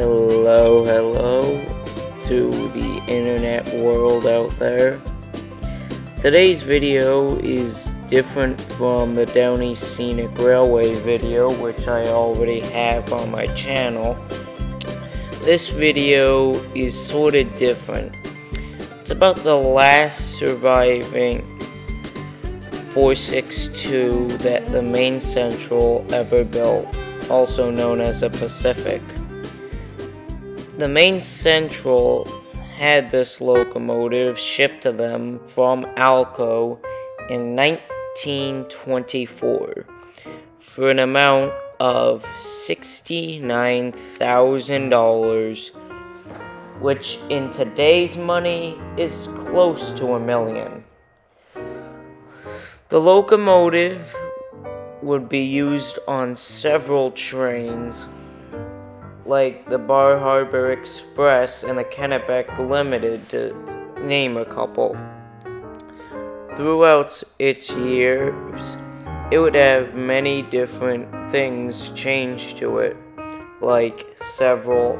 Hello, hello to the internet world out there. Today's video is different from the Downeast Scenic Railway video, which I already have on my channel. This video is sort of different. It's about the last surviving 462 that the Maine Central ever built, also known as the Pacific. The Maine Central had this locomotive shipped to them from Alco in 1924 for an amount of $69,000, which in today's money is close to a million. The locomotive would be used on several trains like the Bar Harbor Express and the Kennebec Limited, to name a couple. Throughout its years, it would have many different things changed to it, like several,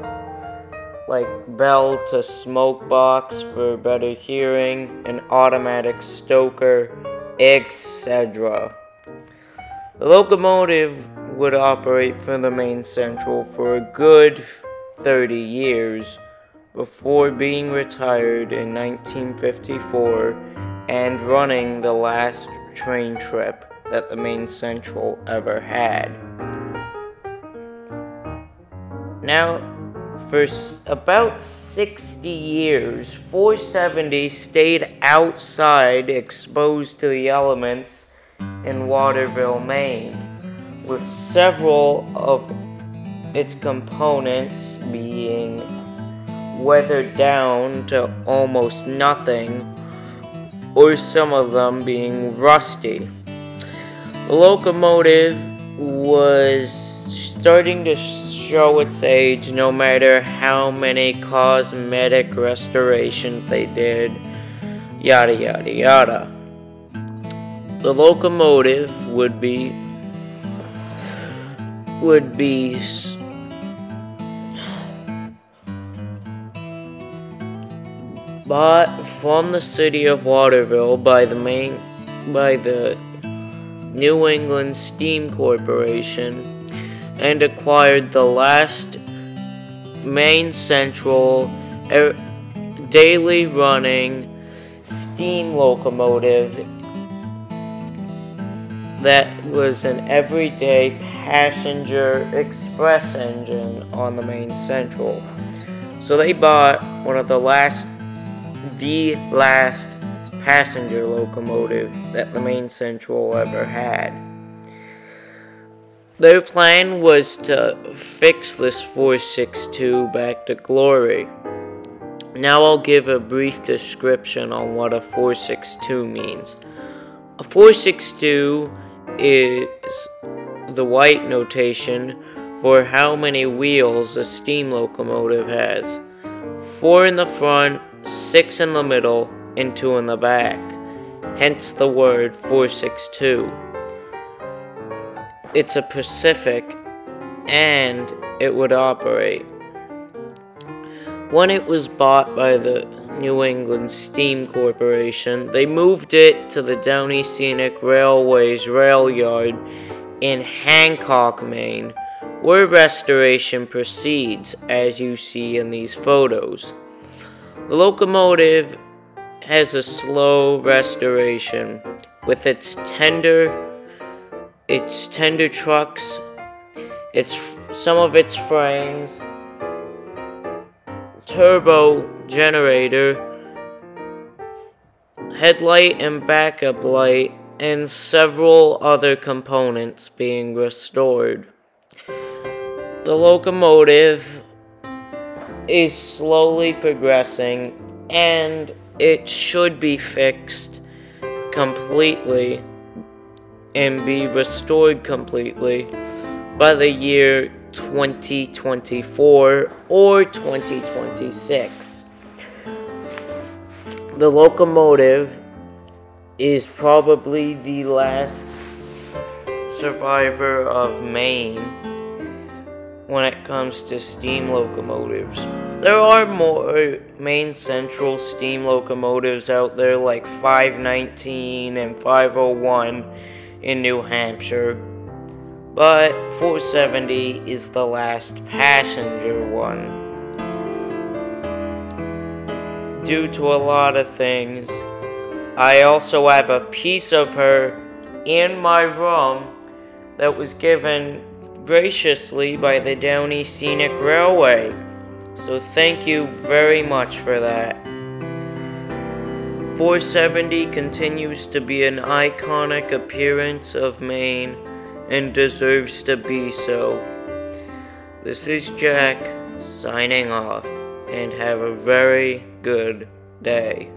like bell to smoke box for better hearing, an automatic stoker, etc. The locomotive would operate for the Maine Central for a good 30 years before being retired in 1954 and running the last train trip that the Maine Central ever had. Now, for about 60 years, 470 stayed outside, exposed to the elements in Waterville, Maine with several of its components being weathered down to almost nothing, or some of them being rusty. The locomotive was starting to show its age no matter how many cosmetic restorations they did, yada yada yada. The locomotive would be would be bought from the city of Waterville by the main by the New England Steam Corporation and acquired the last Maine Central er, daily running steam locomotive that was an everyday passenger express engine on the Maine Central. So they bought one of the last, the last passenger locomotive that the Maine Central ever had. Their plan was to fix this 462 back to glory. Now I'll give a brief description on what a 462 means. A 462 is the Whyte notation for how many wheels a steam locomotive has. Four in the front, six in the middle, and two in the back. Hence the word 462. It's a Pacific, and it would operate. When it was bought by the New England Steam Corporation, they moved it to the Downeast Scenic Railways rail yard in Hancock, Maine, where restoration proceeds, as you see in these photos. The locomotive has a slow restoration with its tender its tender trucks, its some of its frames, turbo generator, headlight and backup light, and several other components being restored. The locomotive is slowly progressing and it should be fixed completely and be restored completely by the year 2024 or 2026. The locomotive is probably the last survivor of Maine when it comes to steam locomotives. There are more Maine Central steam locomotives out there like 519 and 501 in New Hampshire, but 470 is the last passenger one. Due to a lot of things, I also have a piece of her in my room that was given graciously by the Downeast Scenic Railway. So thank you very much for that. 470 continues to be an iconic appearance of Maine and deserves to be so. This is Jack signing off and have a very good day.